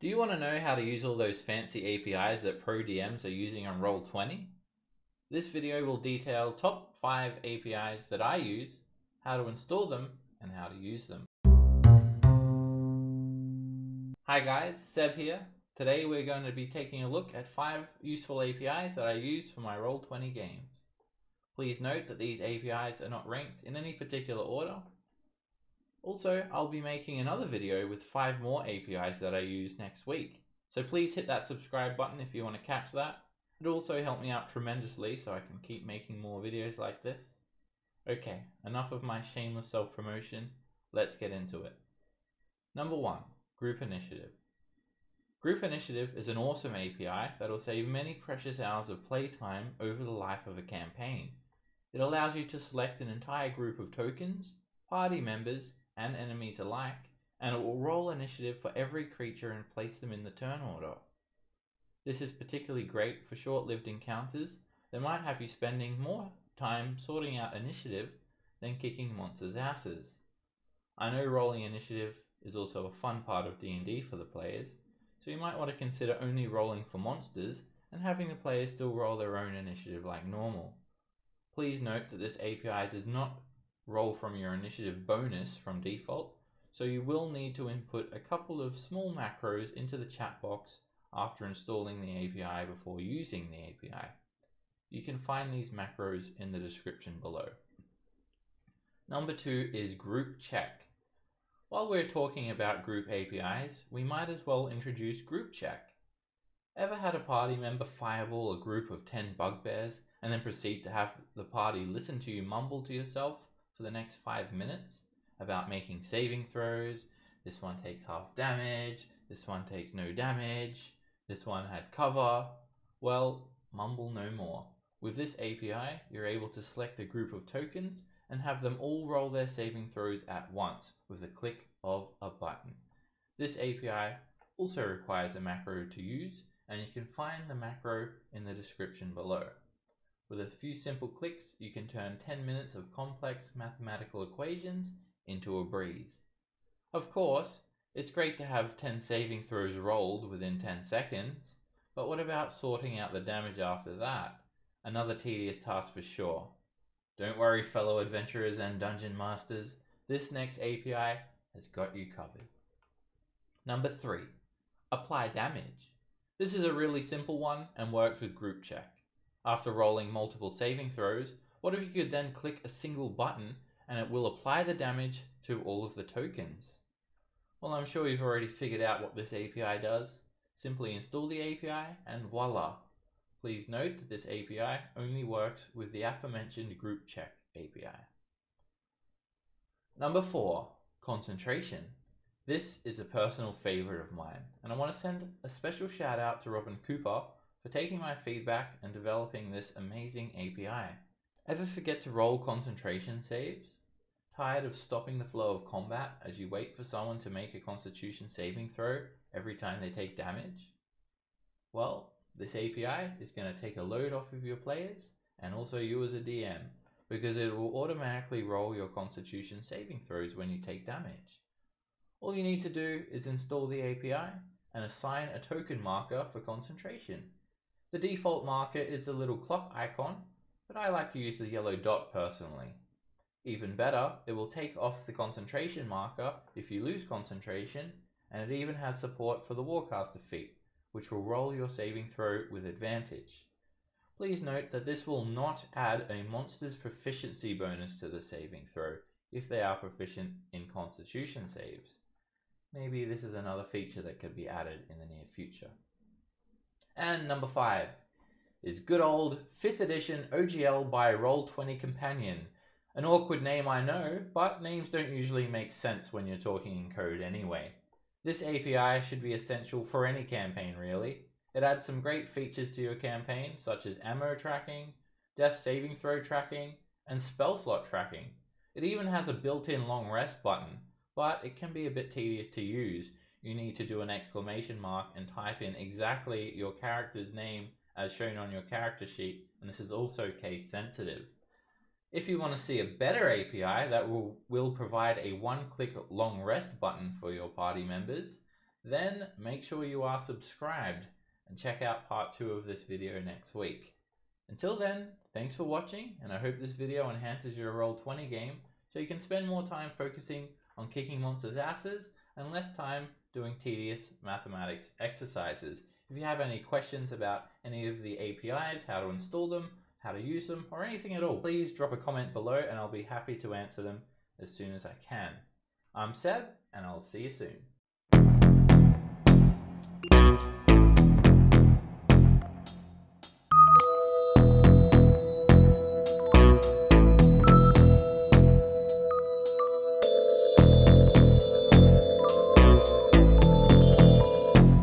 Do you want to know how to use all those fancy APIs that pro DMs are using on Roll20? This video will detail top 5 APIs that I use, how to install them, and how to use them. Hi guys, Seb here. Today we're going to be taking a look at 5 useful APIs that I use for my Roll20 games. Please note that these APIs are not ranked in any particular order, also, I'll be making another video with five more APIs that I use next week. So please hit that subscribe button if you want to catch that. It also help me out tremendously so I can keep making more videos like this. Okay, enough of my shameless self-promotion. Let's get into it. Number one, Group Initiative. Group Initiative is an awesome API that will save many precious hours of playtime over the life of a campaign. It allows you to select an entire group of tokens, party members, and enemies alike, and it will roll initiative for every creature and place them in the turn order. This is particularly great for short-lived encounters that might have you spending more time sorting out initiative than kicking monsters' asses. I know rolling initiative is also a fun part of D&D for the players, so you might want to consider only rolling for monsters and having the players still roll their own initiative like normal. Please note that this API does not roll from your initiative bonus from default, so you will need to input a couple of small macros into the chat box after installing the API before using the API. You can find these macros in the description below. Number two is group check. While we're talking about group APIs, we might as well introduce group check. Ever had a party member fireball a group of 10 bugbears and then proceed to have the party listen to you mumble to yourself for the next five minutes about making saving throws. This one takes half damage. This one takes no damage. This one had cover. Well, mumble no more. With this API, you're able to select a group of tokens and have them all roll their saving throws at once with a click of a button. This API also requires a macro to use and you can find the macro in the description below. With a few simple clicks, you can turn 10 minutes of complex mathematical equations into a breeze. Of course, it's great to have 10 saving throws rolled within 10 seconds, but what about sorting out the damage after that? Another tedious task for sure. Don't worry fellow adventurers and dungeon masters, this next API has got you covered. Number 3. Apply damage. This is a really simple one and works with group check. After rolling multiple saving throws, what if you could then click a single button and it will apply the damage to all of the tokens? Well, I'm sure you've already figured out what this API does. Simply install the API and voila. Please note that this API only works with the aforementioned group check API. Number four, concentration. This is a personal favorite of mine, and I want to send a special shout out to Robin Kuiper for taking my feedback and developing this amazing API. Ever forget to roll concentration saves? Tired of stopping the flow of combat as you wait for someone to make a constitution saving throw every time they take damage? Well, this API is going to take a load off of your players and also you as a DM because it will automatically roll your constitution saving throws when you take damage. All you need to do is install the API and assign a token marker for concentration. The default marker is the little clock icon, but I like to use the yellow dot personally. Even better, it will take off the concentration marker if you lose concentration, and it even has support for the Warcaster feat, which will roll your saving throw with advantage. Please note that this will not add a monster's proficiency bonus to the saving throw if they are proficient in constitution saves. Maybe this is another feature that could be added in the near future. And number five is good old 5th edition OGL by Roll20 Companion. An awkward name, I know, but names don't usually make sense when you're talking in code anyway. This API should be essential for any campaign, really. It adds some great features to your campaign, such as ammo tracking, death saving throw tracking, and spell slot tracking. It even has a built-in long rest button, but it can be a bit tedious to use you need to do an exclamation mark and type in exactly your character's name as shown on your character sheet, and this is also case sensitive. If you want to see a better API that will, will provide a one-click long rest button for your party members, then make sure you are subscribed and check out part two of this video next week. Until then, thanks for watching and I hope this video enhances your Roll20 game so you can spend more time focusing on kicking monsters' asses and less time doing tedious mathematics exercises. If you have any questions about any of the APIs, how to install them, how to use them, or anything at all, please drop a comment below and I'll be happy to answer them as soon as I can. I'm Seb, and I'll see you soon.